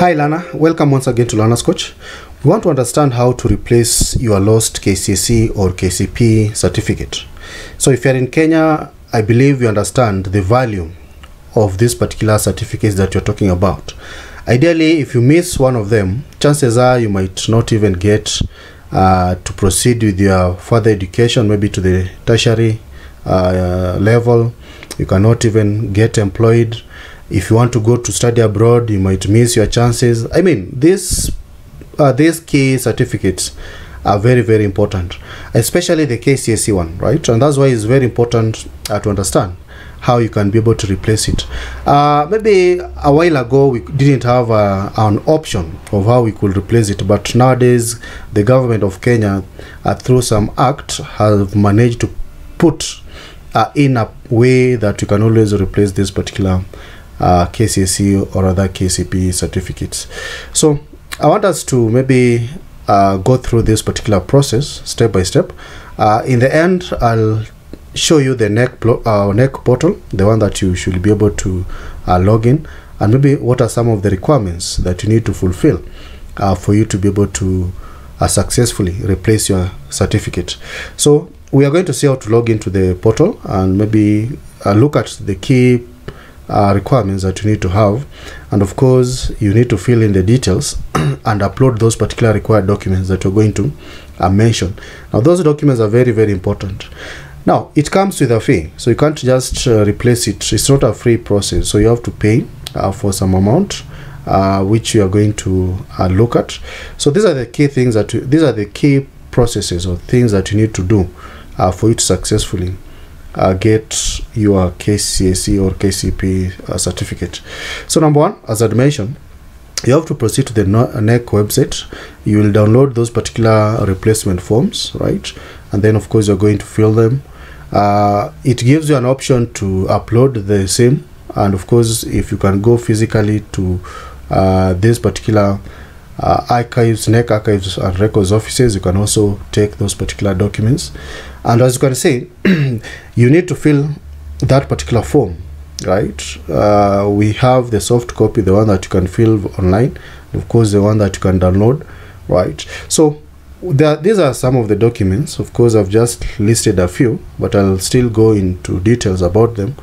Hi Lana, welcome once again to Lana's Coach. We want to understand how to replace your lost KCSE or KCP certificate. So if you're in Kenya, I believe you understand the value of these particular certificates that you're talking about. Ideally, if you miss one of them, chances are you might not even get uh, to proceed with your further education, maybe to the tertiary uh, level. You cannot even get employed. If you want to go to study abroad, you might miss your chances. I mean, this uh, these key certificates are very very important, especially the KCSE one, right? And that's why it's very important uh, to understand how you can be able to replace it. Uh, maybe a while ago we didn't have a, an option of how we could replace it, but nowadays the government of Kenya, uh, through some act, have managed to put uh, in a way that you can always replace this particular uh, KCSE or other KCPE certificates. So I want us to maybe uh, go through this particular process step by step. Uh, in the end, I'll show you the KNEC uh, KNEC portal, the one that you should be able to uh, log in, and maybe what are some of the requirements that you need to fulfill uh, for you to be able to uh, successfully replace your certificate. So we are going to see how to log into the portal and maybe look at the key uh, requirements that you need to have. And of course you need to fill in the details and upload those particular required documents that you're going to uh, mention. Now those documents are very very important. Now it comes with a fee so you can't just uh, replace it. It's not a free process so you have to pay uh, for some amount uh, which you are going to uh, look at. So these are the key things that you, these are the key processes or things that you need to do uh, for you to successfully uh, get your KCSE or KCP uh, certificate. So number one, as I mentioned, you have to proceed to the NEC website. You will download those particular replacement forms, right? And then of course you're going to fill them. Uh, it gives you an option to upload the same, and of course if you can go physically to uh, this particular uh, archives, NEC archives and records offices, you can also take those particular documents. And as you can see, you need to fill that particular form, right? Uh, we have the soft copy, the one that you can fill online, of course, the one that you can download, right? So there, these are some of the documents. Of course, I've just listed a few, but I'll still go into details about them.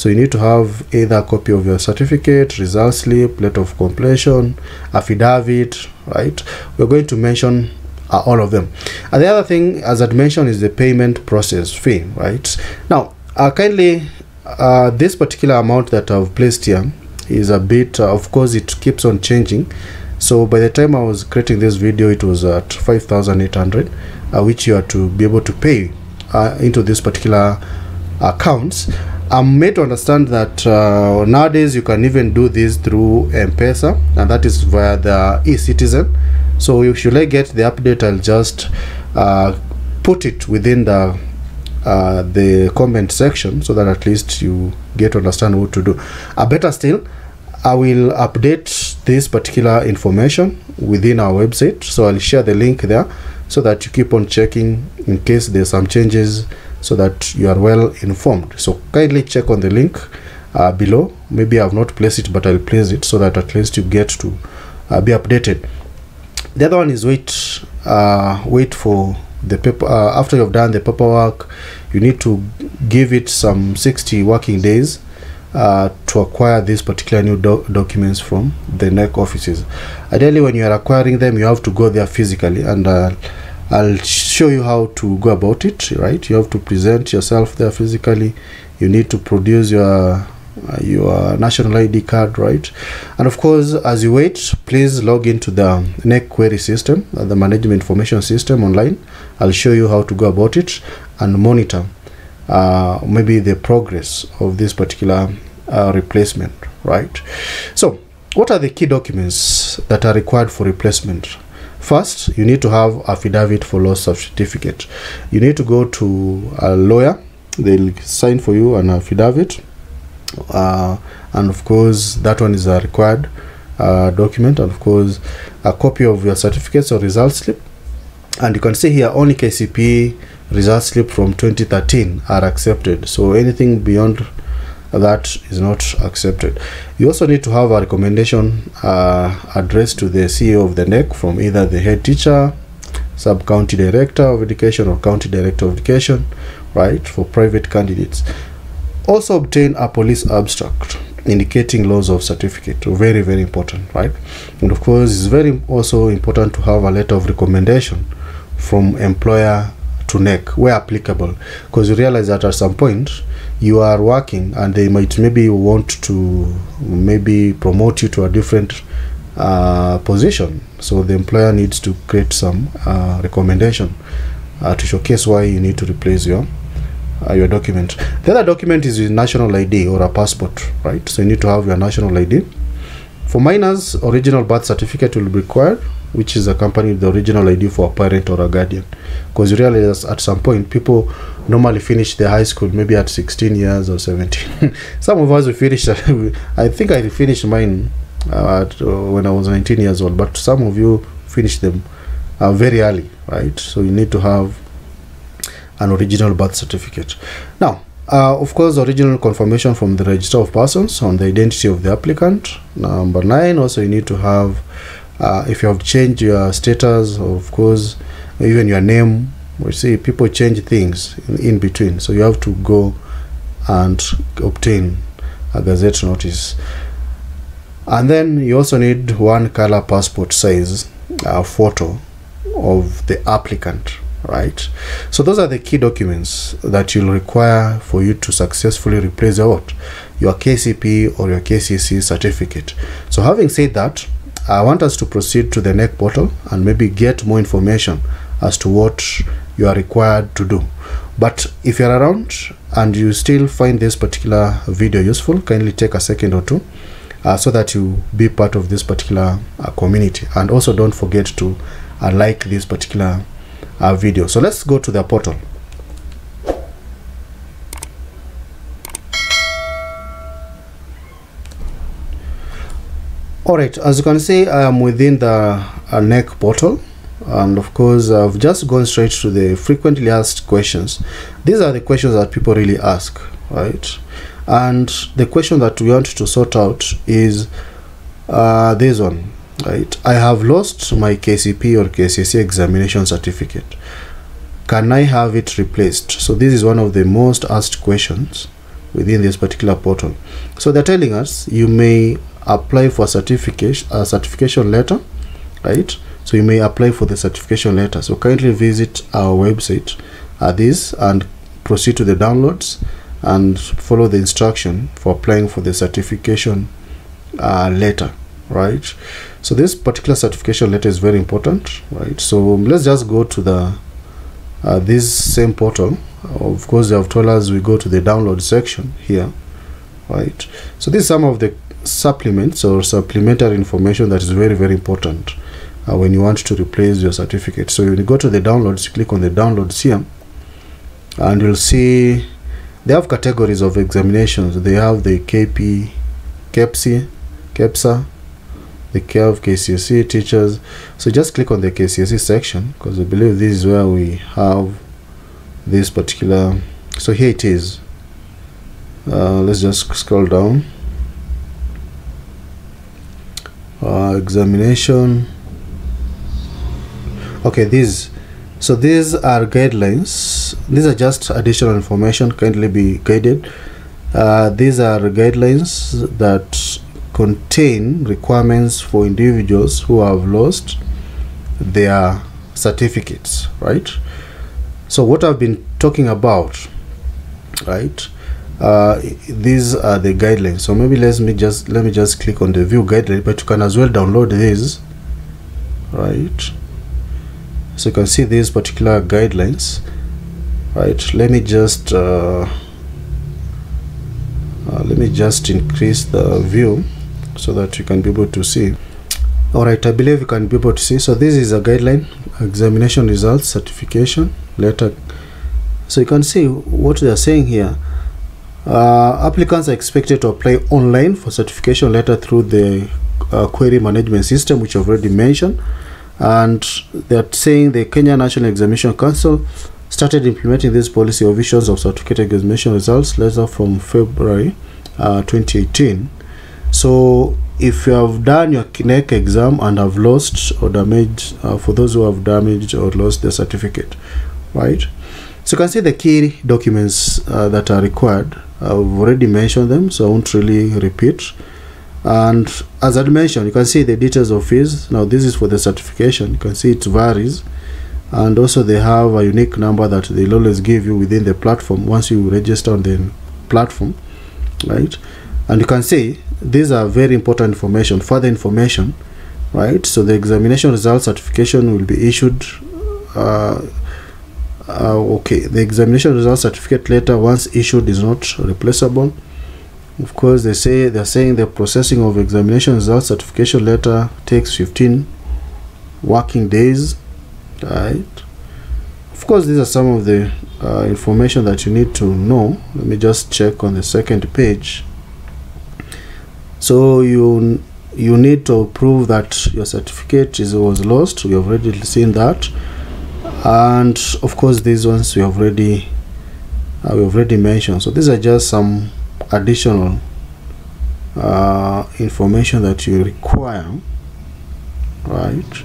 So you need to have either a copy of your certificate, result slip, letter of completion, affidavit, right? We're going to mention uh, all of them. And the other thing, as I mentioned, is the payment process fee, right? Now, uh, kindly, uh, this particular amount that I've placed here is a bit, uh, of course, it keeps on changing. So by the time I was creating this video, it was at 5,800, uh, which you are to be able to pay uh, into this particular accounts. I'm made to understand that uh, nowadays you can even do this through M-Pesa, and that is via the e-citizen. So if you like get the update, I'll just uh, put it within the uh, the comment section so that at least you get to understand what to do. Uh, better still, I will update this particular information within our website. So I'll share the link there so that you keep on checking in case there's some changes so that you are well informed. So kindly check on the link uh, below. Maybe I've not placed it, but I'll place it so that at least you get to uh, be updated. The other one is wait, uh, wait for the paper. Uh, after you've done the paperwork, you need to give it some 60 working days uh, to acquire these particular new do documents from the NEC offices. Ideally, when you are acquiring them, you have to go there physically, and uh, I'll show you how to go about it. Right, you have to present yourself there physically. You need to produce your uh, your national ID card, right? And of course, as you wait, please log into the NEC query system, uh, the management information system online. I'll show you how to go about it and monitor uh, maybe the progress of this particular uh, replacement, right? So, what are the key documents that are required for replacement? First, you need to have affidavit for loss of certificate. You need to go to a lawyer. They'll sign for you an affidavit, uh, and of course, that one is a required uh, document. And of course, a copy of your certificates or result slip. And you can see here only KCP result slip from 2013 are accepted. So anything beyond that is not accepted. You also need to have a recommendation uh, addressed to the CEO of the NEC from either the head teacher, sub county director of education, or county director of education, right, for private candidates. Also, obtain a police abstract indicating laws of certificate very very important right and of course it's very also important to have a letter of recommendation from employer to neck where applicable. Because you realize that at some point you are working and they might maybe want to maybe promote you to a different uh, position. So the employer needs to create some uh, recommendation uh, to showcase why you need to replace your uh, your document. The other document is your national id or a passport right? So you need to have your national id for minors original birth certificate will be required which is a company with the original idea for a parent or a guardian. Because you realize at some point people normally finish their high school maybe at 16 years or 17 some of us we finish, i think i finished mine uh, at, uh, when i was 19 years old but some of you finish them uh, very early right? So you need to have an original birth certificate. Now uh, of course original confirmation from the register of persons on the identity of the applicant. Number nine also you need to have uh, if you have changed your status of course even your name we see people change things in, in between. So you have to go and obtain a gazette notice. And then you also need one color passport size photo of the applicant right? So those are the key documents that you'll require for you to successfully replace your what? Your KCPE or your KCSE certificate. So having said that i want us to proceed to the neck portal and maybe get more information as to what you are required to do. But if you're around and you still find this particular video useful kindly take a second or two uh, so that you be part of this particular uh, community. And also don't forget to uh, like this particular uh, video. So let's go to the portal all right as you can see i am within the uh, NEC portal. And of course i've just gone straight to the frequently asked questions. These are the questions that people really ask right? And the question that we want to sort out is uh, this one right? I have lost my KCPE or KCSE examination certificate. Can i have it replaced? So this is one of the most asked questions within this particular portal. So they're telling us you may apply for certification a certification letter right? So you may apply for the certification letter. So kindly visit our website at this and proceed to the downloads and follow the instruction for applying for the certification uh, letter right? So this particular certification letter is very important right? So let's just go to the uh, this same portal. Of course they have told us we go to the download section here right? So this is some of the supplements or supplementary information that is very very important uh, when you want to replace your certificate. So you go to the downloads click on the downloads here and you'll see they have categories of examinations. They have the kp kepsi kepsa the KELV KCSE teachers. So just click on the KCSE section because I believe this is where we have this particular so here it is. Uh, let's just scroll down examination. Okay these so these are guidelines. These are just additional information kindly be guided. Uh, these are guidelines that contain requirements for individuals who have lost their certificates right? So what i've been talking about right uh, these are the guidelines. So maybe let me just let me just click on the view guideline but you can as well download these right? So you can see these particular guidelines right? Let me just uh, uh, let me just increase the view so that you can be able to see. All right i believe you can be able to see. So this is a guideline examination results certification letter. So you can see what they are saying here uh, applicants are expected to apply online for certification letter through the uh, query management system which i've already mentioned. And they're saying the kenya national examination council started implementing this policy of of certificate examination results letter from february uh, 2018 so if you have done your NEC exam and have lost or damaged uh, for those who have damaged or lost their certificate right so you can see the key documents uh, that are required. I've already mentioned them so I won't really repeat. And as I mentioned you can see the details of fees. Now this is for the certification. You can see it varies. And also they have a unique number that they'll always give you within the platform once you register on the platform right? And you can see these are very important information further information right? So the examination result certification will be issued uh, uh, okay the examination result certificate letter once issued is not replaceable. Of course they say they're saying the processing of examination result certification letter takes 15 working days right? Of course these are some of the uh, information that you need to know. Let me just check on the second page. So you you need to prove that your certificate is was lost. We have already seen that and of course these ones we have already uh, we have already mentioned. So these are just some additional uh, information that you require right?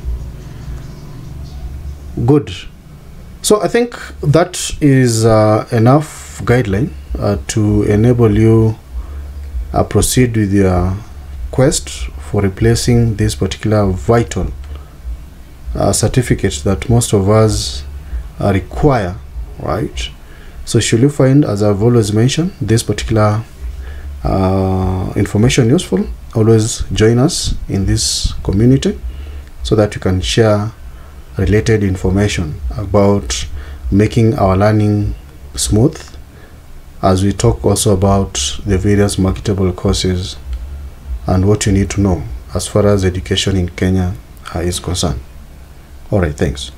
Good. So i think that is uh, enough guideline uh, to enable you uh, proceed with your quest for replacing this particular vital uh, certificate that most of us uh, require right so should you find as i've always mentioned this particular uh, information useful always join us in this community so that you can share related information about making our learning smooth as we talk also about the various marketable courses and what you need to know as far as education in Kenya uh, is concerned. All right, thanks.